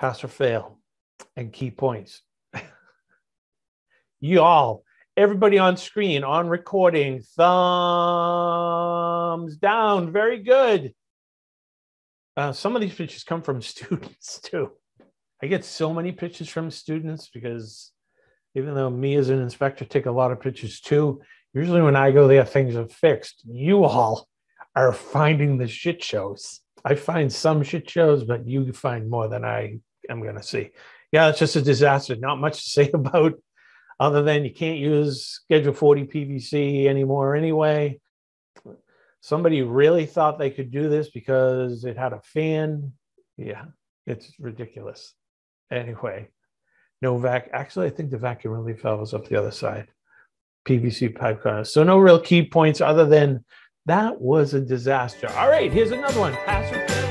pass or fail, and key points. you all, everybody on screen, on recording, thumbs down. Very good. Uh, some of these pictures come from students too. I get so many pictures from students because even though me as an inspector take a lot of pictures too, usually when I go there, things are fixed. You all are finding the shit shows. I find some shit shows, but you find more than I am going to see. Yeah, it's just a disaster. Not much to say about other than you can't use Schedule 40 PVC anymore anyway. Somebody really thought they could do this because it had a fan. Yeah, it's ridiculous. Anyway, no vac. Actually, I think the vacuum relief valve was up the other side. PVC pipe. So no real key points other than that was a disaster. All right, here's another one. Pass or fail.